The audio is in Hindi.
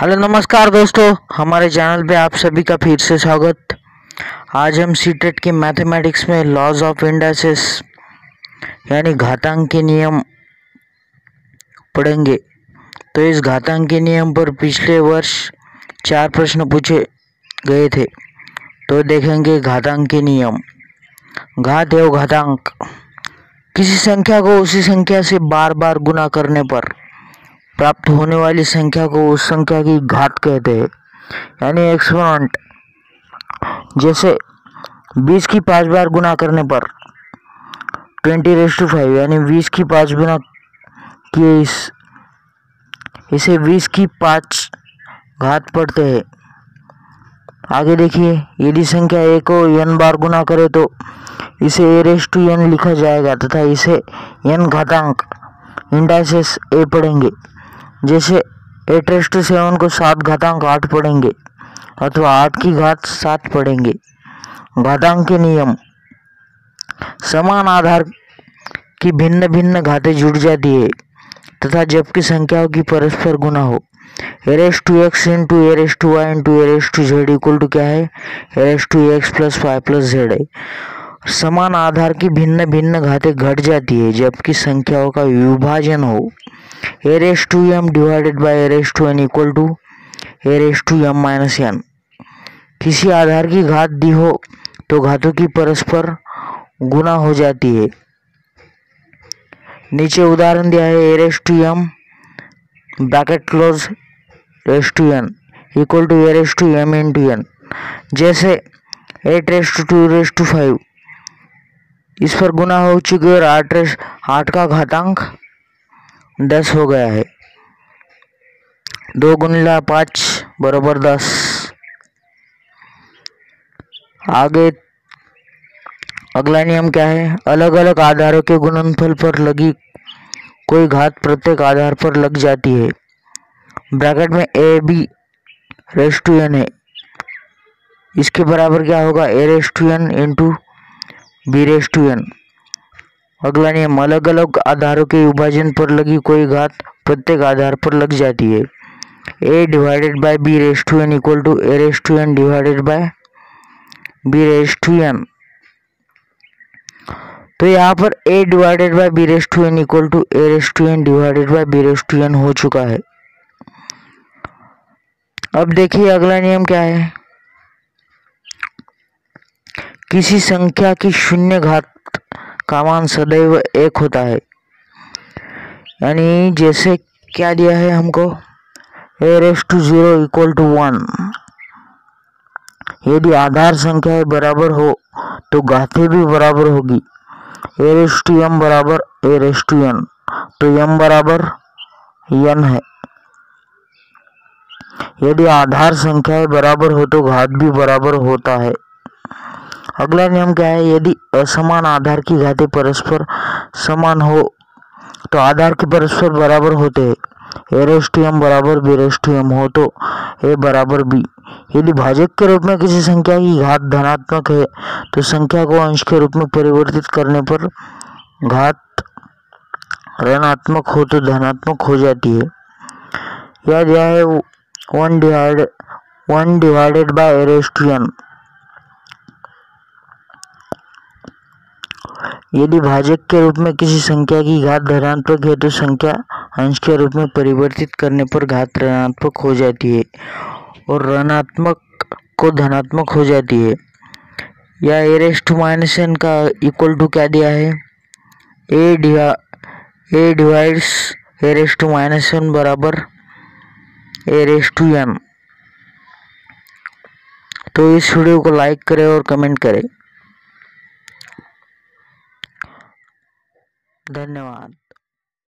हेलो, नमस्कार दोस्तों। हमारे चैनल पे आप सभी का फिर से स्वागत। आज हम सीटेट के मैथमेटिक्स में लॉज ऑफ़ इंडासेस, यानी घातांक के नियम पढ़ेंगे। तो इस घातांक के नियम पर पिछले वर्ष चार प्रश्न पूछे गए थे। तो देखेंगे घातांक के नियम। घात एवं घातांक। किसी संख्या को उसी संख्या से बार बार गुना करने पर प्राप्त होने वाली संख्या को उस संख्या की घात कहते हैं। यानी एक्सपोनेंट, जैसे 20 की पाँच बार गुना करने पर 20 रेस टू फाइव यानी 20 की पाँच गुना किए इस, इसे 20 की पाँच घात पड़ते हैं। आगे देखिए, यदि संख्या ए को एन बार गुना करे तो इसे ए रेस टू एन लिखा जाएगा तथा इसे एन घातांक इंडाइसेस ए पढ़ेंगे। जैसे एट रेस टू सेवन को सात घातांक आठ पढ़ेंगे अथवा आठ की घात सात पढ़ेंगे घातांक के नियम। समान आधार की भिन्न भिन्न घातें जुड़ जाती है, तथा जबकि संख्याओं की परस्पर गुना हो। A raise to x into a raise to y into a raise to z equal to क्या है? A raise to x plus y plus z है। समान आधार की भिन्न भिन्न घातें घट जाती है, जबकि संख्याओं का विभाजन हो। a raised to m divided by a raised to n equal to a raised to m minus n किसी आधार की घात दी हो तो घातों की परस्पर गुना हो जाती है। नीचे उदाहरण दिया है a raise to m bracket close raise to n equal to a raise to m into n जैसे eight raise to two raise to five इस पर गुना हो चुकी और आठ आठ का घातांक दस हो गया है। दो गुनला पाँच बराबर दस। आगे अगला नियम क्या है? अलग अलग आधारों के गुणनफल पर लगी कोई घात प्रत्येक आधार पर लग जाती है। ब्रैकेट में a b raise to n है। इसके बराबर क्या होगा? A raise to n into b raise to n अगला नियम अलग अलग आधारों के विभाजन पर लगी कोई घात प्रत्येक आधार पर लग जाती है। A divided by b raise to n equal to a raise to n divided by b raise to n तो यहाँ पर a divided by b raise to n equal to a raise to n divided by b raise to n हो चुका है। अब देखिए अगला नियम क्या है। किसी संख्या की शून्य घात का मान सदैव एक होता है। यानी जैसे क्या दिया है हमको? A raise to zero equal to one यदि आधार संख्या बराबर हो तो घाते भी बराबर होगी। ए रेस टू एम बराबर ए रेस टू एन तो एम बराबर एन है। यदि आधार संख्याएँ बराबर हो तो घात भी बराबर होता है। अगला नियम क्या है? यदि असमान आधार की घाते परस्पर समान हो तो आधार के परस्पर बराबर होते हैं। एम बराबर एम हो तो ए बराबर बी यदि भाजक के रूप में किसी संख्या की घात धनात्मक है तो संख्या को अंश के रूप में परिवर्तित करने पर घात ऋणात्मक हो तो धनात्मक हो जाती है। यह दिया है one divide one divided by n यदि भाजक के रूप में किसी संख्या की घात धनात्मक है तो संख्या अंश के रूप में परिवर्तित करने पर घात ऋणात्मक हो जाती है और ऋणात्मक को धनात्मक हो जाती है। या a raise to minus n का इक्वल टू क्या दिया है? A div a divides a raise to minus n बराबर ए रेस टू एन तो इस वीडियो को लाइक करें और कमेंट करें। धन्यवाद।